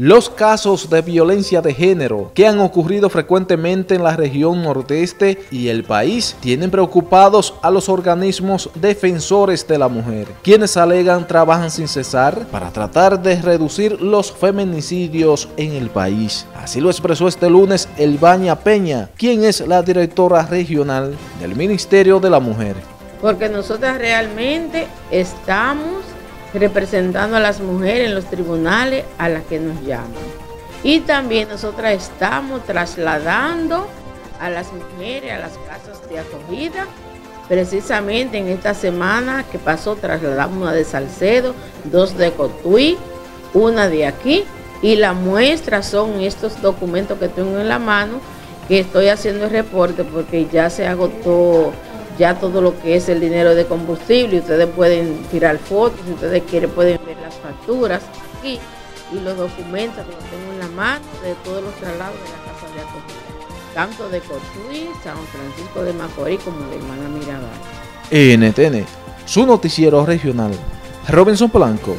Los casos de violencia de género que han ocurrido frecuentemente en la región nordeste y el país tienen preocupados a los organismos defensores de la mujer, quienes alegan trabajan sin cesar para tratar de reducir los feminicidios en el país. Así lo expresó este lunes Elbaña Peña, quien es la directora regional del Ministerio de la Mujer. Porque nosotras realmente estamos representando a las mujeres en los tribunales a las que nos llaman. Y también nosotras estamos trasladando a las mujeres a las casas de acogida. Precisamente en esta semana que pasó trasladamos una de Salcedo, dos de Cotuí, una de aquí. Y la muestra son estos documentos que tengo en la mano, que estoy haciendo el reporte porque ya se agotó ya todo lo que es el dinero de combustible, ustedes pueden tirar fotos, si ustedes quieren pueden ver las facturas aquí y los documentos que tengo en la mano de todos los traslados de la Casa de Acogida, tanto de Cotuí, San Francisco de Macorís como de Hermana Mirabal. NTN, su noticiero regional. Robinson Blanco.